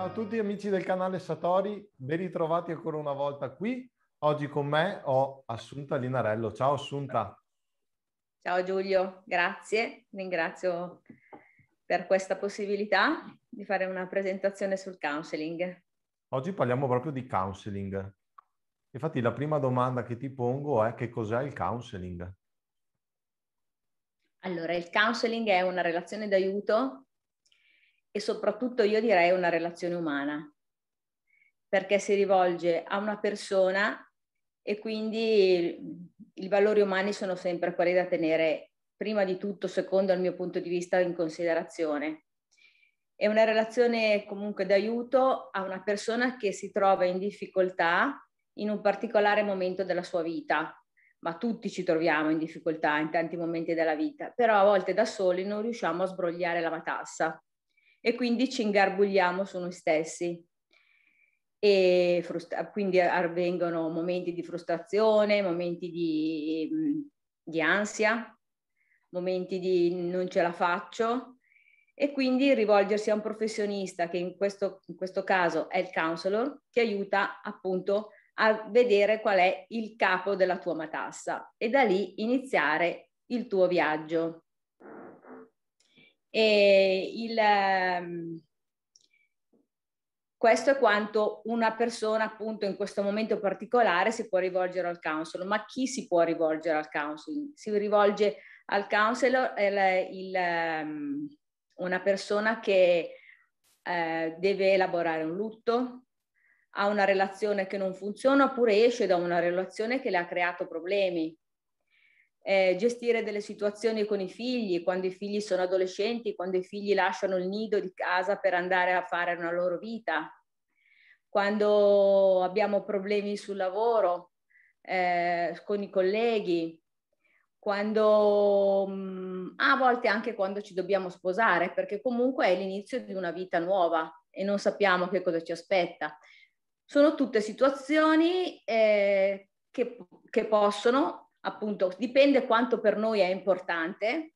Ciao a tutti amici del canale Satori, ben ritrovati ancora una volta qui. Oggi con me ho Assunta Linarello. Ciao Assunta. Ciao Giulio, grazie. Ringrazio per questa possibilità di fare una presentazione sul counseling. Oggi parliamo proprio di counseling. Infatti la prima domanda che ti pongo è che cos'è il counseling? Allora, il counseling è una relazione d'aiuto e soprattutto io direi una relazione umana, perché si rivolge a una persona e quindi i valori umani sono sempre quelli da tenere prima di tutto, secondo il mio punto di vista, in considerazione. È una relazione comunque d'aiuto a una persona che si trova in difficoltà in un particolare momento della sua vita, ma tutti ci troviamo in difficoltà in tanti momenti della vita, però a volte da soli non riusciamo a sbrogliare la matassa e quindi ci ingarbugliamo su noi stessi. E frustra- quindi avvengono momenti di frustrazione, momenti di, di ansia, momenti di non ce la faccio e quindi rivolgersi a un professionista che in questo, in questo caso è il counselor ti aiuta appunto a vedere qual è il capo della tua matassa e da lì iniziare il tuo viaggio. E il, um, questo è quanto una persona appunto in questo momento particolare si può rivolgere al counselor, ma chi si può rivolgere al counseling? Si rivolge al counselor il, il, um, una persona che uh, deve elaborare un lutto, ha una relazione che non funziona oppure esce da una relazione che le ha creato problemi. Eh, gestire delle situazioni con i figli, quando i figli sono adolescenti, quando i figli lasciano il nido di casa per andare a fare una loro vita, quando abbiamo problemi sul lavoro, eh, con i colleghi, quando mh, mm, a volte anche quando ci dobbiamo sposare, perché comunque è l'inizio di una vita nuova e non sappiamo che cosa ci aspetta. Sono tutte situazioni eh, che, che possono, appunto, dipende quanto per noi è importante,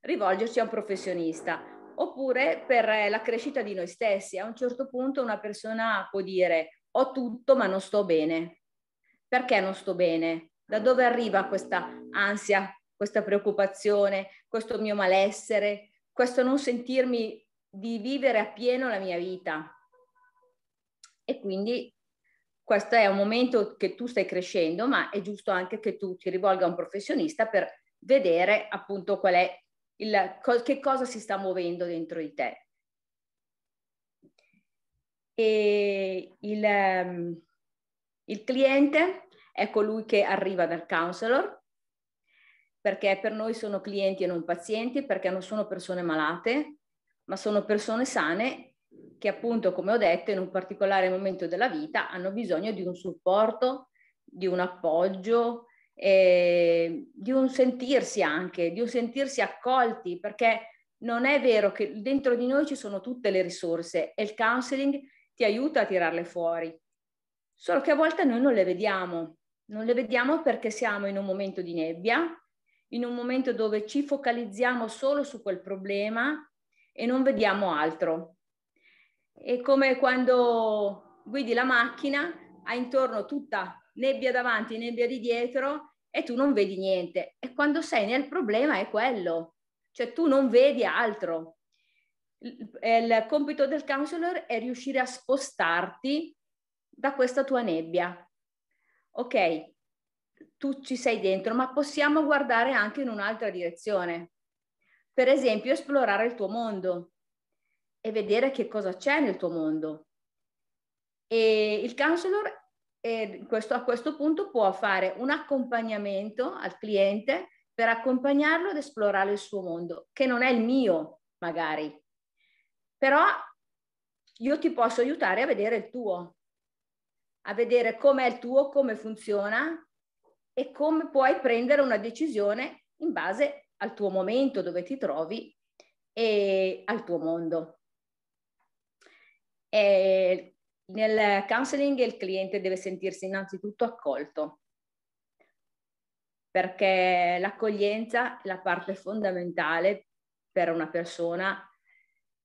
rivolgerci a un professionista oppure per la crescita di noi stessi. A un certo punto una persona può dire ho tutto ma non sto bene. Perché non sto bene? Da dove arriva questa ansia, questa preoccupazione, questo mio malessere, questo non sentirmi di vivere appieno la mia vita? e quindi questo è un momento che tu stai crescendo, ma è giusto anche che tu ti rivolga a un professionista per vedere appunto qual è il, che cosa si sta muovendo dentro di te. E il, um, il cliente è colui che arriva dal counselor, perché per noi sono clienti e non pazienti, perché non sono persone malate, ma sono persone sane che appunto, come ho detto, in un particolare momento della vita hanno bisogno di un supporto, di un appoggio, eh, di un sentirsi anche, di un sentirsi accolti, perché non è vero che dentro di noi ci sono tutte le risorse e il counseling ti aiuta a tirarle fuori, solo che a volte noi non le vediamo, non le vediamo perché siamo in un momento di nebbia, in un momento dove ci focalizziamo solo su quel problema e non vediamo altro. È come quando guidi la macchina, hai intorno tutta nebbia davanti, nebbia di dietro e tu non vedi niente. E quando sei nel problema è quello, cioè tu non vedi altro. Il, compito del counselor è riuscire a spostarti da questa tua nebbia. Ok, tu ci sei dentro, ma possiamo guardare anche in un'altra direzione. Per esempio, esplorare il tuo mondo e vedere che cosa c'è nel tuo mondo. E il counselor eh, questo, a questo punto può fare un accompagnamento al cliente per accompagnarlo ad esplorare il suo mondo, che non è il mio magari, però io ti posso aiutare a vedere il tuo, a vedere com'è il tuo, come funziona e come puoi prendere una decisione in base al tuo momento dove ti trovi e al tuo mondo. E nel counseling il cliente deve sentirsi innanzitutto accolto, perché l'accoglienza è la parte fondamentale per una persona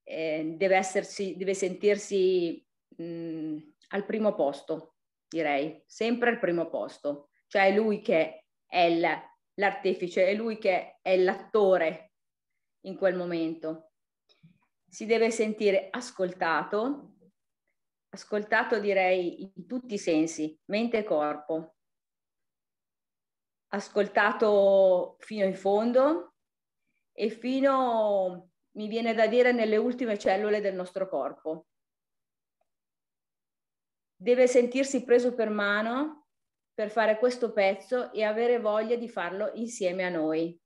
eh, deve, essersi, deve sentirsi mh, al primo posto, direi, sempre al primo posto. Cioè è lui che è l'artefice, è lui che è l'attore in quel momento. Si deve sentire ascoltato, ascoltato direi in tutti i sensi, mente e corpo, ascoltato fino in fondo e fino, mi viene da dire, nelle ultime cellule del nostro corpo. Deve sentirsi preso per mano per fare questo pezzo e avere voglia di farlo insieme a noi,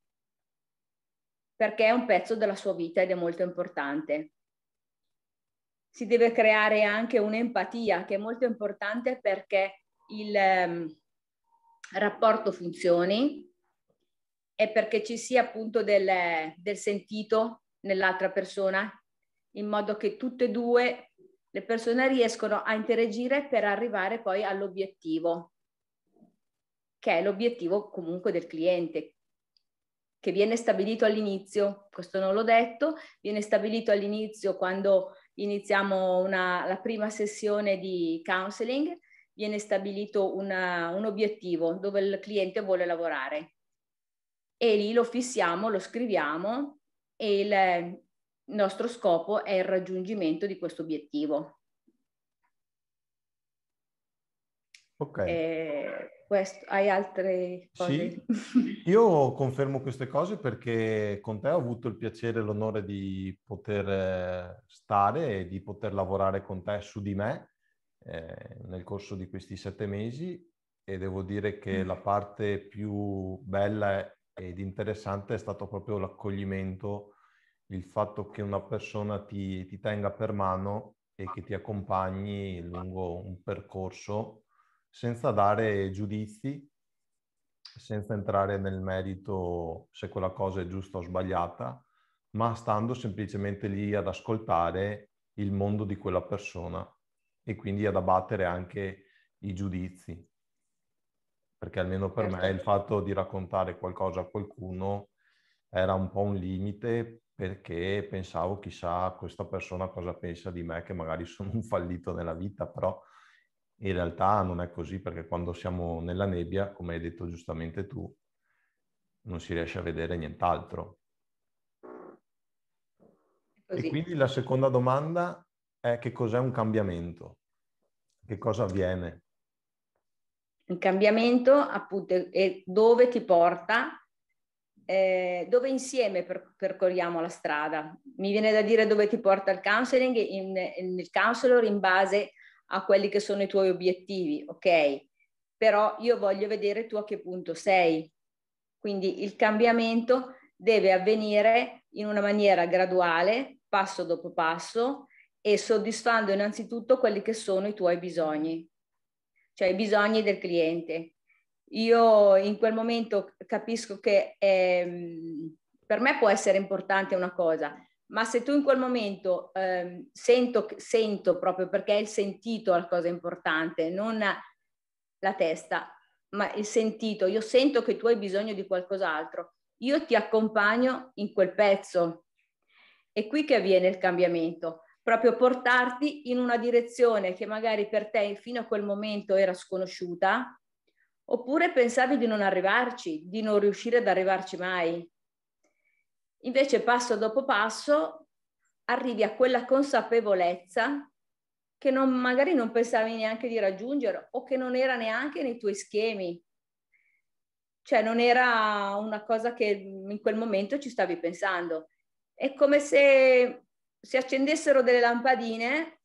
perché è un pezzo della sua vita ed è molto importante. Si deve creare anche un'empatia che è molto importante perché il, um, rapporto funzioni e perché ci sia appunto del, del sentito nell'altra persona, in modo che tutte e due le persone riescono a interagire per arrivare poi all'obiettivo, che è l'obiettivo comunque del cliente, che viene stabilito all'inizio, questo non l'ho detto, viene stabilito all'inizio quando iniziamo una, la prima sessione di counseling, viene stabilito una, un obiettivo dove il cliente vuole lavorare e lì lo fissiamo, lo scriviamo e il nostro scopo è il raggiungimento di questo obiettivo. Ok. Eh, questo, hai altre cose? Sì, io confermo queste cose perché con te ho avuto il piacere e l'onore di poter eh, stare e di poter lavorare con te su di me eh, nel corso di questi sette mesi e devo dire che mm. la parte più bella ed interessante è stato proprio l'accoglimento, il fatto che una persona ti, ti tenga per mano e che ti accompagni lungo un percorso senza dare giudizi, senza entrare nel merito se quella cosa è giusta o sbagliata, ma stando semplicemente lì ad ascoltare il mondo di quella persona e quindi ad abbattere anche i giudizi. Perché almeno per certo. me il fatto di raccontare qualcosa a qualcuno era un po' un limite perché pensavo chissà questa persona cosa pensa di me che magari sono un fallito nella vita, però in realtà non è così perché quando siamo nella nebbia, come hai detto giustamente tu, non si riesce a vedere nient'altro. Così. E quindi la seconda domanda è che cos'è un cambiamento? Che cosa avviene? Il cambiamento appunto è dove ti porta, eh, dove insieme per, percorriamo la strada. Mi viene da dire dove ti porta il counseling, in, in, il counselor in base a quelli che sono i tuoi obiettivi, ok? Però io voglio vedere tu a che punto sei. Quindi il cambiamento deve avvenire in una maniera graduale, passo dopo passo, e soddisfando innanzitutto quelli che sono i tuoi bisogni, cioè i bisogni del cliente. Io in quel momento capisco che ehm, per me può essere importante una cosa, ma se tu in quel momento ehm, sento, sento proprio perché è il sentito la cosa importante, non la testa, ma il sentito, io sento che tu hai bisogno di qualcos'altro, io ti accompagno in quel pezzo. È qui che avviene il cambiamento proprio portarti in una direzione che magari per te fino a quel momento era sconosciuta, oppure pensavi di non arrivarci, di non riuscire ad arrivarci mai. Invece passo dopo passo arrivi a quella consapevolezza che non, magari non pensavi neanche di raggiungere o che non era neanche nei tuoi schemi. Cioè non era una cosa che in quel momento ci stavi pensando. È come se si accendessero delle lampadine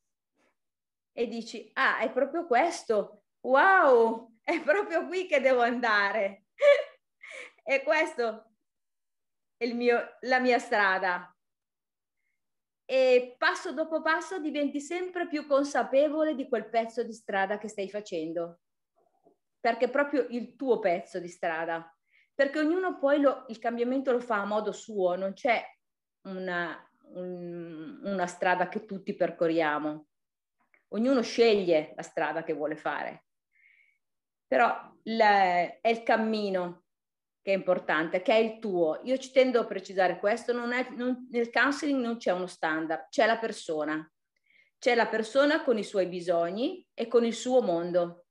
e dici, ah, è proprio questo, wow, è proprio qui che devo andare. e questo mio, la mia strada. E passo dopo passo diventi sempre più consapevole di quel pezzo di strada che stai facendo, perché è proprio il tuo pezzo di strada, perché ognuno poi lo, il cambiamento lo fa a modo suo, non c'è una, un, una strada che tutti percorriamo. Ognuno sceglie la strada che vuole fare. Però la, è il cammino che è importante, che è il tuo. Io ci tendo a precisare questo, non è, non, nel counseling non c'è uno standard, c'è la persona. C'è la persona con i suoi bisogni e con il suo mondo.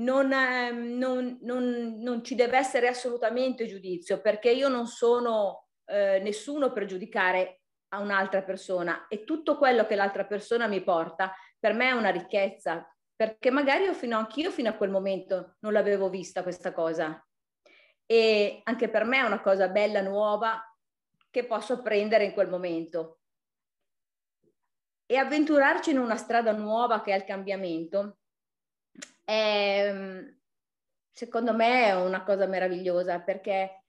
Non, eh, non, non, non ci deve essere assolutamente giudizio perché io non sono eh, nessuno per giudicare a un'altra persona e tutto quello che l'altra persona mi porta per me è una ricchezza perché magari io fino anch'io fino a quel momento non l'avevo vista questa cosa e anche per me è una cosa bella nuova che posso apprendere in quel momento. E avventurarci in una strada nuova che è il cambiamento è, secondo me è una cosa meravigliosa perché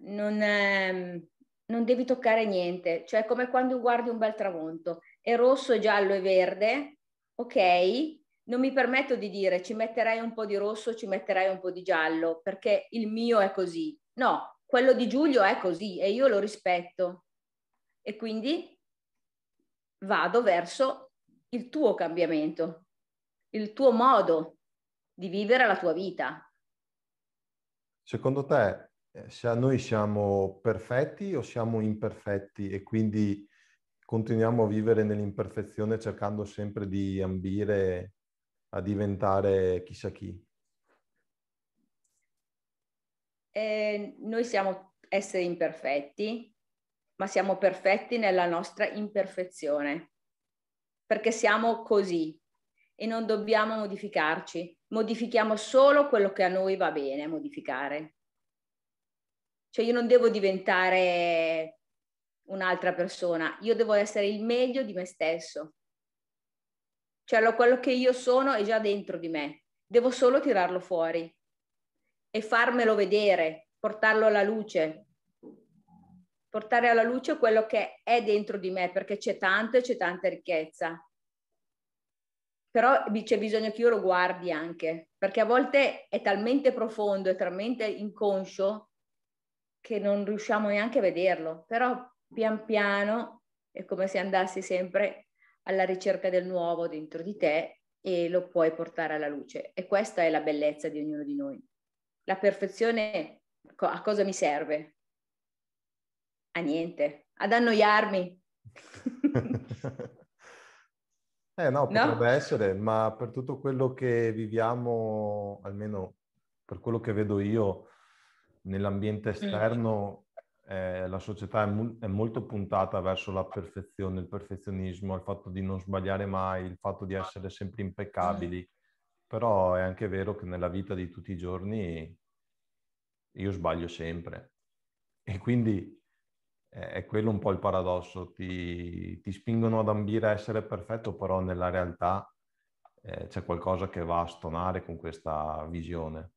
non, è, non devi toccare niente, cioè come quando guardi un bel tramonto, è rosso, giallo e verde, ok, non mi permetto di dire ci metterai un po' di rosso, ci metterai un po' di giallo, perché il mio è così. No, quello di Giulio è così e io lo rispetto. E quindi vado verso il tuo cambiamento, il tuo modo di vivere la tua vita. Secondo te, eh, noi siamo perfetti o siamo imperfetti e quindi continuiamo a vivere nell'imperfezione cercando sempre di ambire a diventare chissà chi? Eh, noi siamo esseri imperfetti, ma siamo perfetti nella nostra imperfezione, perché siamo così e non dobbiamo modificarci. Modifichiamo solo quello che a noi va bene modificare. Cioè io non devo diventare un'altra persona, io devo essere il meglio di me stesso. Cioè quello che io sono è già dentro di me, devo solo tirarlo fuori e farmelo vedere, portarlo alla luce, portare alla luce quello che è dentro di me, perché c'è tanto e c'è tanta ricchezza. Però c'è bisogno che io lo guardi anche, perché a volte è talmente profondo, è talmente inconscio che non riusciamo neanche a vederlo. Però pian piano è come se andassi sempre alla ricerca del nuovo dentro di te e lo puoi portare alla luce. E questa è la bellezza di ognuno di noi. La perfezione a cosa mi serve? A niente, ad annoiarmi. eh no, potrebbe no? essere, ma per tutto quello che viviamo, almeno per quello che vedo io nell'ambiente mm. esterno, eh, la società è, mu- è, molto puntata verso la perfezione, il perfezionismo, il fatto di non sbagliare mai, il fatto di essere sempre impeccabili. Però è anche vero che nella vita di tutti i giorni io sbaglio sempre. E quindi è quello un po' il paradosso, ti, ti spingono ad ambire a essere perfetto, però nella realtà eh, c'è qualcosa che va a stonare con questa visione.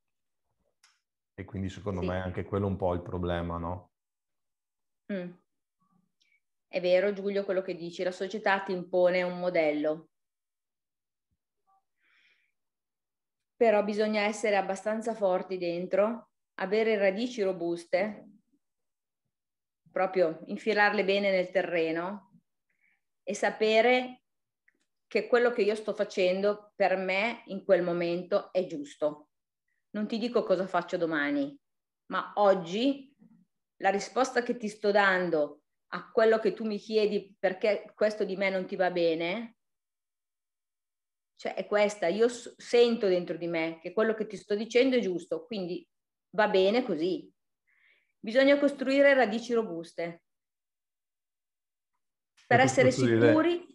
E quindi secondo sì. me è anche quello un po' il problema, no? Mm. È vero Giulio quello che dici, la società ti impone un modello, però bisogna essere abbastanza forti dentro, avere radici robuste, proprio infilarle bene nel terreno e sapere che quello che io sto facendo per me in quel momento è giusto. Non ti dico cosa faccio domani, ma oggi la risposta che ti sto dando a quello che tu mi chiedi perché questo di me non ti va bene, cioè è questa, io sento dentro di me che quello che ti sto dicendo è giusto, quindi va bene così. Bisogna costruire radici robuste per, per essere sicuri.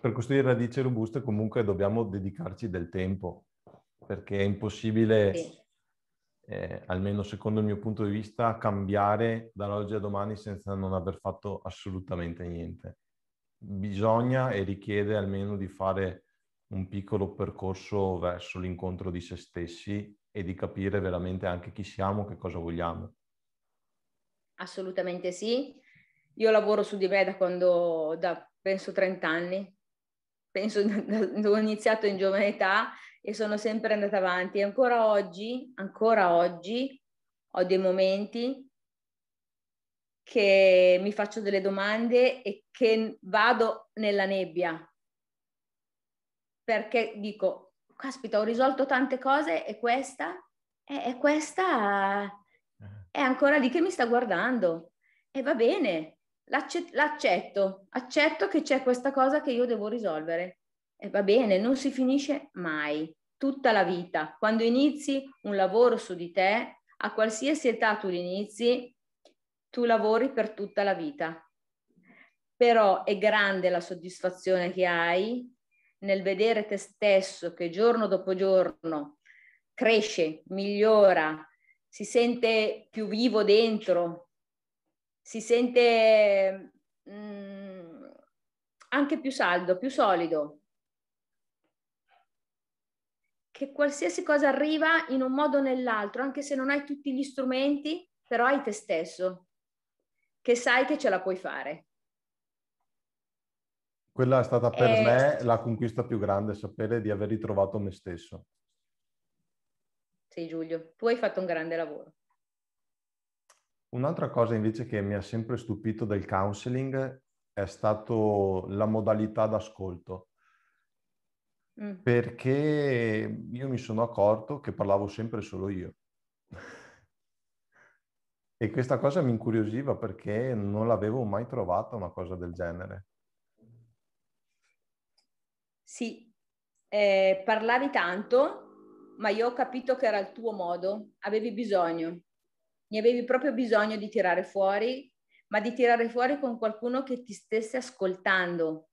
Per costruire radici robuste comunque dobbiamo dedicarci del tempo, perché è impossibile sì eh, almeno secondo il mio punto di vista, cambiare dall'oggi a domani senza non aver fatto assolutamente niente. Bisogna e richiede almeno di fare un piccolo percorso verso l'incontro di se stessi e di capire veramente anche chi siamo, che cosa vogliamo. Assolutamente sì. Io lavoro su di me da quando, da penso 30 anni, penso ho iniziato in giovane età e sono sempre andata avanti. E ancora oggi, ancora oggi, ho dei momenti che mi faccio delle domande e che vado nella nebbia. Perché dico, caspita, ho risolto tante cose e questa? E questa eh. è ancora lì che mi sta guardando. E va bene, l'accetto, accetto che c'è questa cosa che io devo risolvere. E va bene, non si finisce mai, tutta la vita. Quando inizi un lavoro su di te, a qualsiasi età tu inizi, tu lavori per tutta la vita. Però è grande la soddisfazione che hai nel vedere te stesso che giorno dopo giorno cresce, migliora, si sente più vivo dentro, si sente mh, mm, anche più saldo, più solido. Che qualsiasi cosa arriva in un modo o nell'altro, anche se non hai tutti gli strumenti, però hai te stesso, che sai che ce la puoi fare. Quella è stata per e... me la conquista più grande, sapere di aver ritrovato me stesso. Sì, Giulio, tu hai fatto un grande lavoro. Un'altra cosa invece che mi ha sempre stupito del counseling è stato la modalità d'ascolto. Mm. Perché io mi sono accorto che parlavo sempre solo io. e questa cosa mi incuriosiva perché non l'avevo mai trovata una cosa del genere. Sì, eh, parlavi tanto, ma io ho capito che era il tuo modo, avevi bisogno ne avevi proprio bisogno di tirare fuori, ma di tirare fuori con qualcuno che ti stesse ascoltando.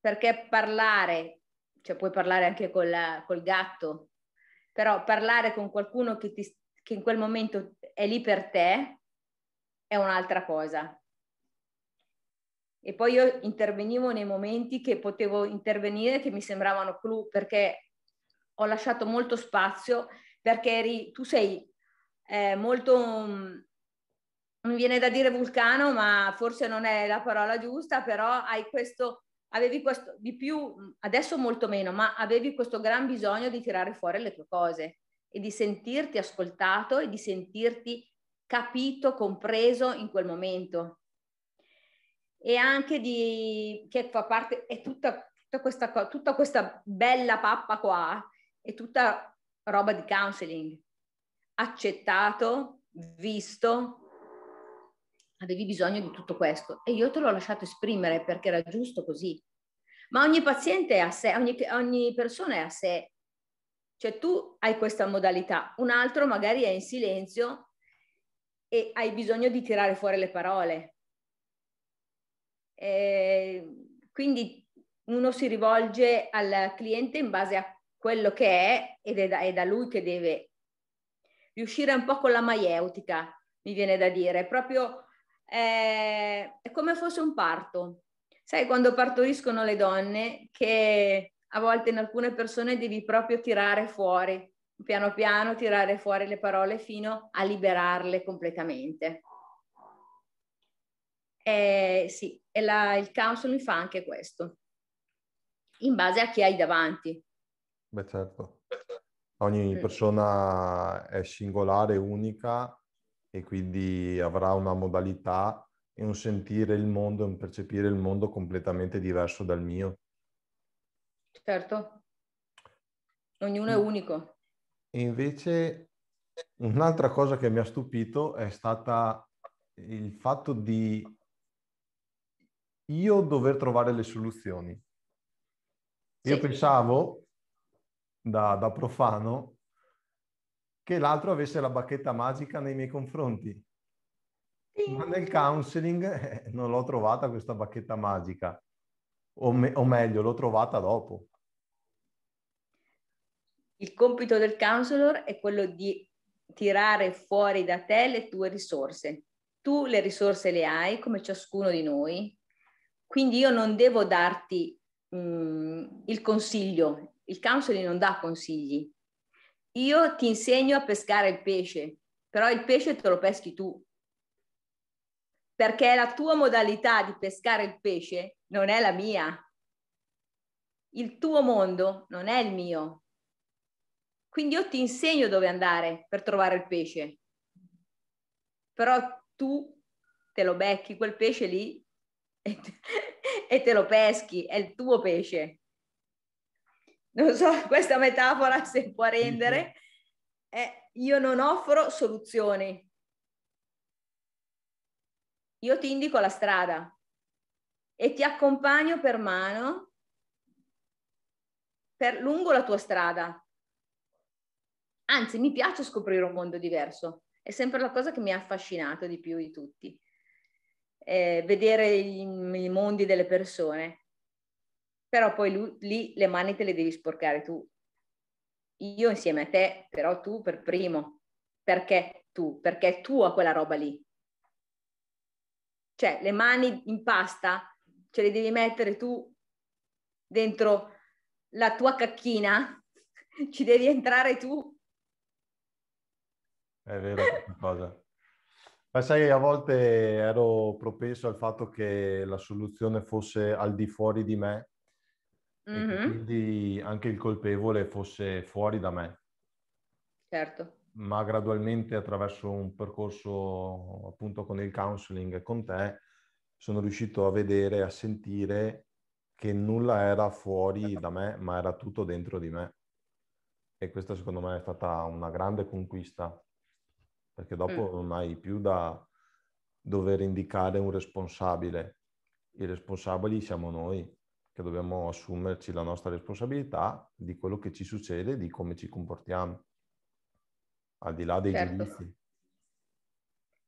Perché parlare, cioè puoi parlare anche col, col gatto, però parlare con qualcuno che, ti, che in quel momento è lì per te è un'altra cosa. E poi io intervenivo nei momenti che potevo intervenire, che mi sembravano clou, perché ho lasciato molto spazio, perché eri, tu sei eh, molto, non mi viene da dire vulcano, ma forse non è la parola giusta, però hai questo, avevi questo di più, adesso molto meno, ma avevi questo gran bisogno di tirare fuori le tue cose e di sentirti ascoltato e di sentirti capito, compreso in quel momento. E anche di, che fa parte, è tutta, tutta, questa, tutta questa bella pappa qua, è tutta roba di counseling accettato, visto, avevi bisogno di tutto questo e io te l'ho lasciato esprimere perché era giusto così. Ma ogni paziente è a sé, ogni, ogni persona è a sé. Cioè tu hai questa modalità, un altro magari è in silenzio e hai bisogno di tirare fuori le parole. E quindi uno si rivolge al cliente in base a quello che è ed è da, è da lui che deve riuscire un po' con la maieutica, mi viene da dire, proprio eh, è come fosse un parto. Sai, quando partoriscono le donne, che a volte in alcune persone devi proprio tirare fuori, piano piano tirare fuori le parole fino a liberarle completamente. Eh, sì, e la, il counseling fa anche questo, in base a chi hai davanti. Beh, certo. Ogni persona è singolare, unica e quindi avrà una modalità e un sentire il mondo, un percepire il mondo completamente diverso dal mio. Certo, ognuno è unico. E invece un'altra cosa che mi ha stupito è stata il fatto di io dover trovare le soluzioni. Io sì. pensavo da, da profano che l'altro avesse la bacchetta magica nei miei confronti. Ma nel counseling eh, non l'ho trovata questa bacchetta magica, o, me- o, meglio, l'ho trovata dopo. Il compito del counselor è quello di tirare fuori da te le tue risorse. Tu le risorse le hai, come ciascuno di noi, quindi io non devo darti mh, mm, il consiglio, il counseling non dà consigli. Io ti insegno a pescare il pesce, però il pesce te lo peschi tu. Perché la tua modalità di pescare il pesce non è la mia. Il tuo mondo non è il mio. Quindi io ti insegno dove andare per trovare il pesce. Però tu te lo becchi quel pesce lì e te, e te lo peschi, è il tuo pesce non so questa metafora se può rendere, eh, io non offro soluzioni. Io ti indico la strada e ti accompagno per mano per lungo la tua strada. Anzi, mi piace scoprire un mondo diverso. È sempre la cosa che mi ha affascinato di più di tutti. Eh, vedere i, mondi delle persone. Però poi lui, lì le mani te le devi sporcare tu io insieme a te, però tu per primo. Perché tu? Perché è tua quella roba lì. Cioè, le mani in pasta ce le devi mettere tu dentro la tua cacchina, ci devi entrare tu. È vero questa cosa. Ma sai, a volte ero propenso al fatto che la soluzione fosse al di fuori di me mm-hmm. e quindi anche il colpevole fosse fuori da me. Certo. Ma gradualmente attraverso un percorso appunto con il counseling con te sono riuscito a vedere, a sentire che nulla era fuori da me, ma era tutto dentro di me. E questa secondo me è stata una grande conquista, perché dopo mm. non hai più da dover indicare un responsabile. I responsabili siamo noi che dobbiamo assumerci la nostra responsabilità di quello che ci succede, di come ci comportiamo, al di là dei certo. giudizi.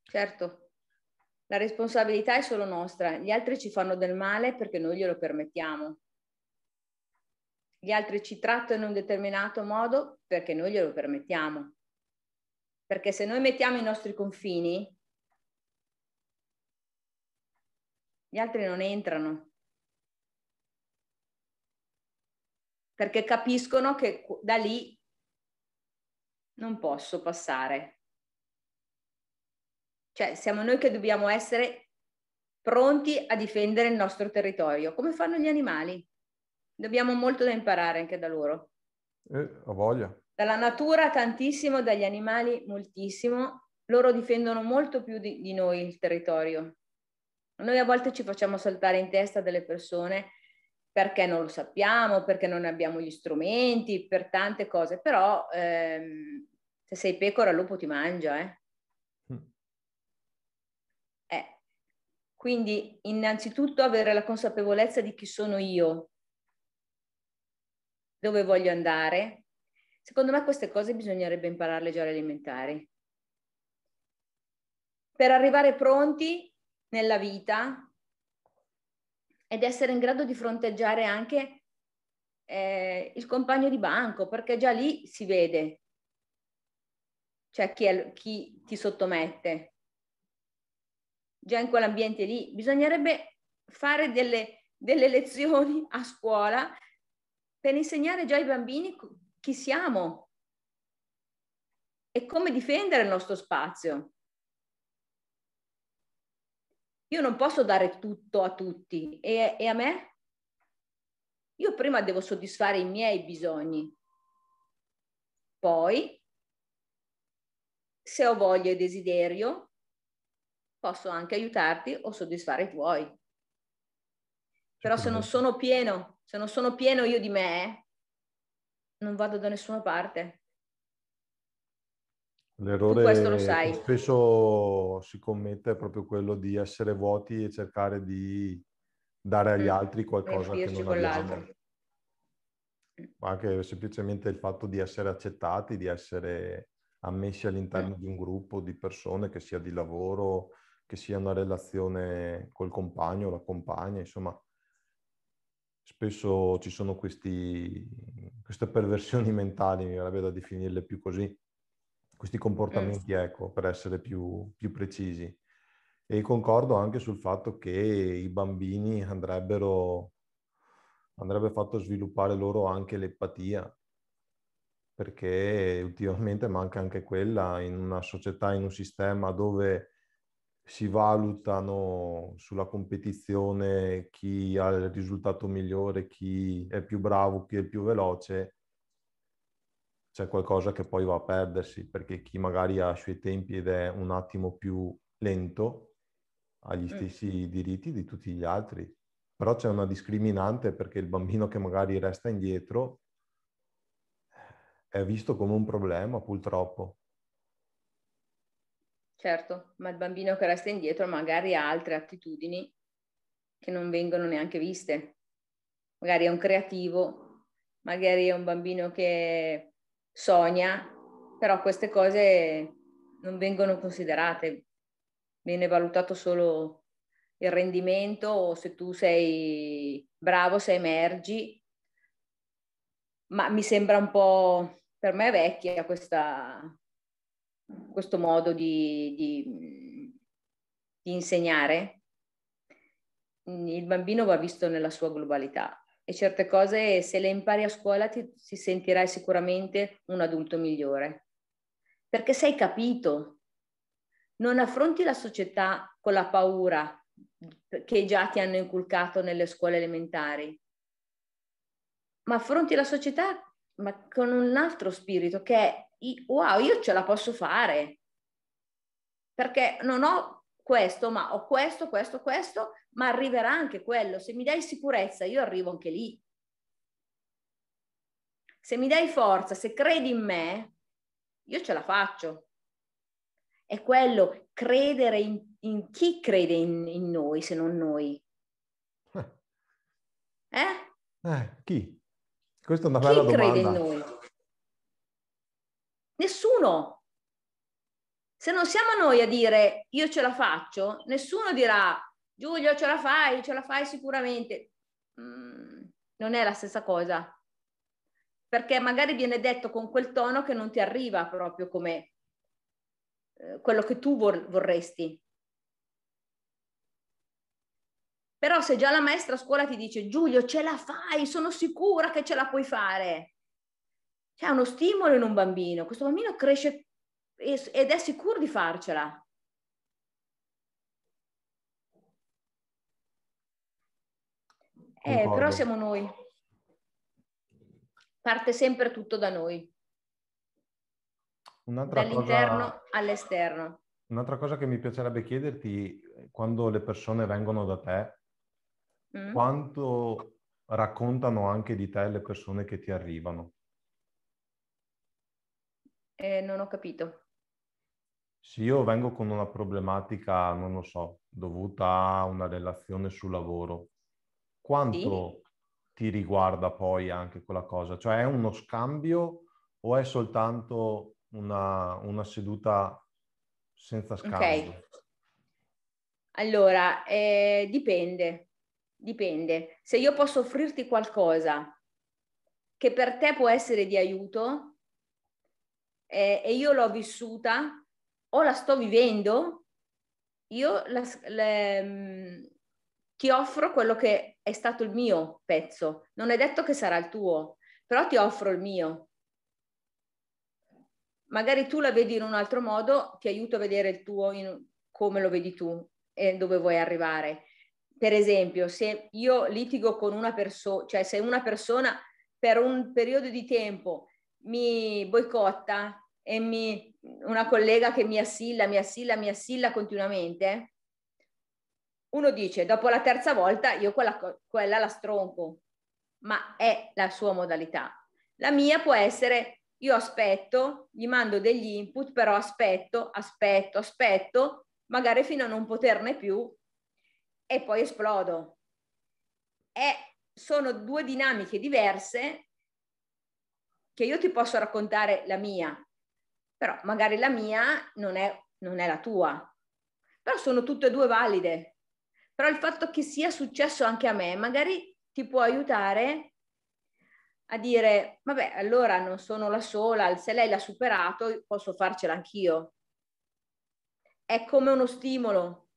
Certo, la responsabilità è solo nostra, gli altri ci fanno del male perché noi glielo permettiamo. Gli altri ci trattano in un determinato modo perché noi glielo permettiamo. Perché se noi mettiamo i nostri confini, gli altri non entrano. Perché capiscono che da lì non posso passare. Cioè siamo noi che dobbiamo essere pronti a difendere il nostro territorio, come fanno gli animali. Dobbiamo molto da imparare anche da loro. Eh, ho voglia. Dalla natura tantissimo, dagli animali moltissimo. Loro difendono molto più di, di noi il territorio. Noi a volte ci facciamo saltare in testa delle persone perché non lo sappiamo, perché non abbiamo gli strumenti, per tante cose, però ehm, se sei pecora il lupo ti mangia. Eh? Mm. Eh. Quindi innanzitutto avere la consapevolezza di chi sono io, dove voglio andare. Secondo me queste cose bisognerebbe impararle già alle elementari. Per arrivare pronti nella vita ed essere in grado di fronteggiare anche eh, il compagno di banco, perché già lì si vede, cioè chi, è, chi ti sottomette. Già in quell'ambiente lì bisognerebbe fare delle, delle lezioni a scuola per insegnare già ai bambini chi siamo e come difendere il nostro spazio. Io non posso dare tutto a tutti e, e a me? Io prima devo soddisfare i miei bisogni. Poi, se ho voglia e desiderio, posso anche aiutarti o soddisfare i tuoi. Però se non sono pieno, se non sono pieno io di me, non vado da nessuna parte. L'errore spesso si commette è proprio quello di essere vuoti e cercare di dare agli mm. altri qualcosa che non abbiamo. Ma anche semplicemente il fatto di essere accettati, di essere ammessi all'interno mm. di un gruppo di persone, che sia di lavoro, che sia una relazione col compagno, la compagna, insomma. Spesso ci sono questi, queste perversioni mentali, mi verrebbe da definirle più così, questi comportamenti, mm. ecco, per essere più, più precisi. E concordo anche sul fatto che i bambini andrebbero, andrebbe fatto sviluppare loro anche l'empatia, perché ultimamente manca anche quella in una società, in un sistema dove si valutano sulla competizione chi ha il risultato migliore, chi è più bravo, chi è più veloce c'è qualcosa che poi va a perdersi, perché chi magari ha i suoi tempi ed è un attimo più lento ha gli mm. stessi mm. diritti di tutti gli altri. Però c'è una discriminante perché il bambino che magari resta indietro è visto come un problema purtroppo. Certo, ma il bambino che resta indietro magari ha altre attitudini che non vengono neanche viste. Magari è un creativo, magari è un bambino che sogna, però queste cose non vengono considerate. Viene valutato solo il rendimento o se tu sei bravo, se emergi, ma mi sembra un po', per me vecchia questa, questo modo di, di, di insegnare. Il bambino va visto nella sua globalità e certe cose se le impari a scuola ti, ti sentirai sicuramente un adulto migliore. Perché sei capito. Non affronti la società con la paura che già ti hanno inculcato nelle scuole elementari. Ma affronti la società ma con un altro spirito che è wow, io ce la posso fare perché non ho questo, ma ho questo, questo, questo, ma arriverà anche quello. Se mi dai sicurezza, io arrivo anche lì. Se mi dai forza, se credi in me, io ce la faccio. È quello, credere in, in chi crede in, in, noi se non noi? Eh? eh? Chi? Questa è una bella Chi crede in noi? Nessuno. Se non siamo noi a dire io ce la faccio, nessuno dirà Giulio ce la fai, ce la fai sicuramente. Mm, non è la stessa cosa. Perché magari viene detto con quel tono che non ti arriva proprio come eh, quello che tu vor- vorresti. Però se già la maestra a scuola ti dice Giulio ce la fai, sono sicura che ce la puoi fare, c'è uno stimolo in un bambino, questo bambino cresce ed è sicuro di farcela. Eh, però siamo noi. Parte sempre tutto da noi. Un'altra Dall'interno cosa, all'esterno. Un'altra cosa che mi piacerebbe chiederti, quando le persone vengono da te, Mm. Quanto raccontano anche di te le persone che ti arrivano? Eh, non ho capito. Se io vengo con una problematica, non lo so, dovuta a una relazione sul lavoro, quanto sì? ti riguarda poi anche quella cosa? Cioè è uno scambio o è soltanto una, una seduta senza scambio? Ok. Allora, eh, dipende dipende. Se io posso offrirti qualcosa che per te può essere di aiuto eh, e io l'ho vissuta o la sto vivendo, io la, le, mm, ti offro quello che è stato il mio pezzo. Non è detto che sarà il tuo, però ti offro il mio. Magari tu la vedi in un altro modo, ti aiuto a vedere il tuo in, come lo vedi tu e dove vuoi arrivare per esempio, se io litigo con una persona, cioè se una persona per un periodo di tempo mi boicotta e mi, una collega che mi assilla, mi assilla, mi assilla continuamente, uno dice dopo la terza volta io quella, quella la stronco, ma è la sua modalità. La mia può essere io aspetto, gli mando degli input, però aspetto, aspetto, aspetto, magari fino a non poterne più e poi esplodo. E sono due dinamiche diverse che io ti posso raccontare la mia, però magari la mia non è, non è la tua. Però sono tutte e due valide. Però il fatto che sia successo anche a me magari ti può aiutare a dire, vabbè, allora non sono la sola, se lei l'ha superato posso farcela anch'io. È come uno stimolo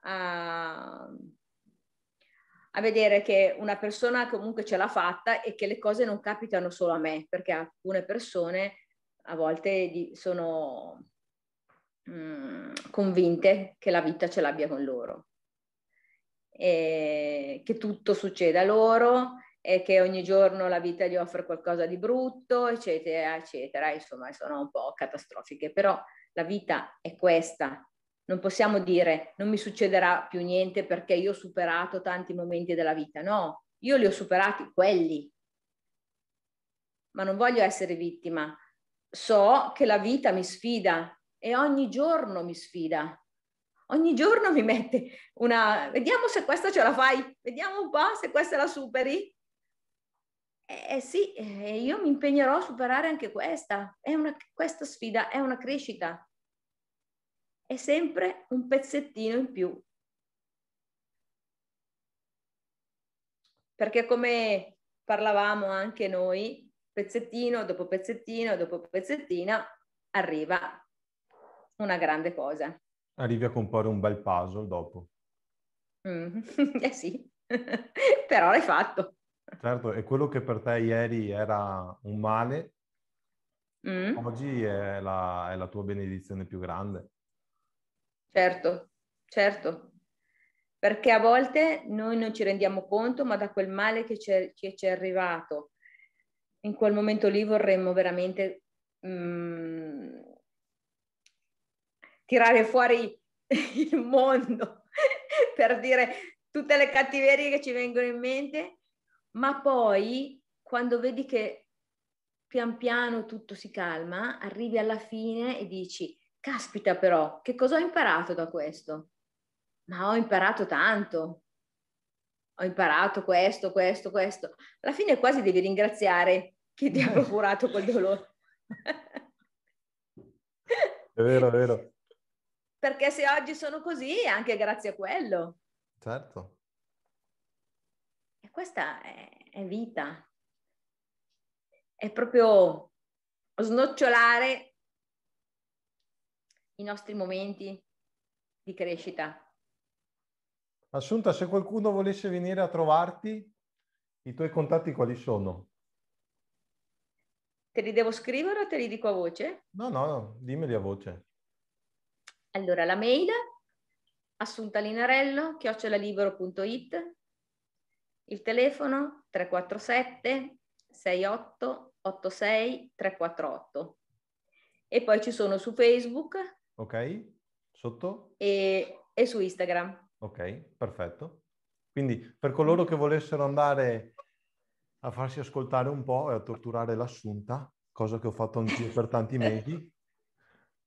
a, a vedere che una persona comunque ce l'ha fatta e che le cose non capitano solo a me, perché alcune persone a volte di, sono mh, mm, convinte che la vita ce l'abbia con loro, e che tutto succeda loro e che ogni giorno la vita gli offre qualcosa di brutto, eccetera, eccetera. Insomma, sono un po' catastrofiche, però la vita è questa, non possiamo dire non mi succederà più niente perché io ho superato tanti momenti della vita. No, io li ho superati quelli. ma non voglio essere vittima. So che la vita mi sfida e ogni giorno mi sfida. Ogni giorno mi mette una... Vediamo se questa ce la fai, vediamo un po' se questa la superi. Eh, sì, io mi impegnerò a superare anche questa. Una, questa sfida è una crescita. È sempre un pezzettino in più. Perché come parlavamo anche noi, pezzettino dopo pezzettino dopo pezzettino arriva una grande cosa. Arrivi a comporre un bel puzzle dopo. Mm. eh sì, però l'hai fatto. Certo, e quello che per te ieri era un male, mm. oggi è la, è la tua benedizione più grande. Certo, certo, perché a volte noi non ci rendiamo conto, ma da quel male che ci è, arrivato, in quel momento lì vorremmo veramente mm, tirare fuori il mondo per dire tutte le cattiverie che ci vengono in mente ma poi quando vedi che pian piano tutto si calma, arrivi alla fine e dici, caspita però, che cosa ho imparato da questo? Ma ho imparato tanto, ho imparato questo, questo, questo. Alla fine quasi devi ringraziare chi ti ha procurato quel dolore. È vero, è vero. Perché se oggi sono così è anche grazie a quello. Certo questa è, è vita, è proprio snocciolare i nostri momenti di crescita. Assunta, se qualcuno volesse venire a trovarti, i tuoi contatti quali sono? Te li devo scrivere o te li dico a voce? No, no, no dimmeli a voce. Allora, la mail assuntalinarello chiocciolalibero.it il telefono 347 68 86 348. E poi ci sono su Facebook. Ok, sotto? E, e su Instagram. Ok, perfetto. Quindi per coloro che volessero andare a farsi ascoltare un po' e a torturare l'assunta, cosa che ho fatto anch'io per tanti mesi,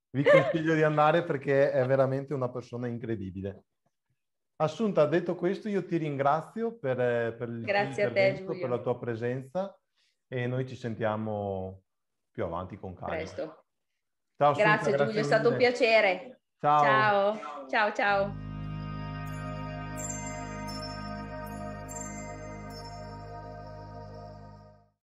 vi consiglio di andare perché è veramente una persona incredibile. Assunta, detto questo, io ti ringrazio per, eh, per il Grazie te, per la tua presenza e noi ci sentiamo più avanti con calma. Presto. Ciao, Assunta, grazie, grazie Giulio, è stato un piacere. Ciao. Ciao, ciao, ciao.